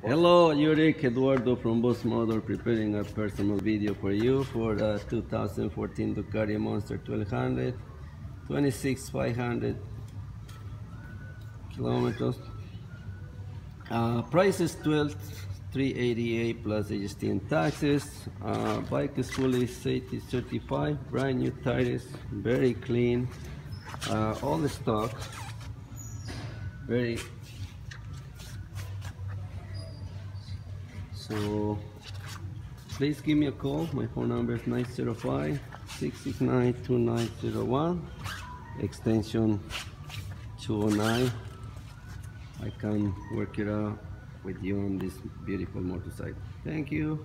Hello, Yurik Eduardo from VOS Motor preparing a personal video for you for the 2014 Ducati Monster 1200 26500 kilometers. Uh, price is 12,388 plus HST and taxes. Uh, bike is fully safety certified, brand new tires, very clean. Uh, all the stock, very So please give me a call. My phone number is 905-669-2901, extension 209. I can work it out with you on this beautiful motorcycle. Thank you.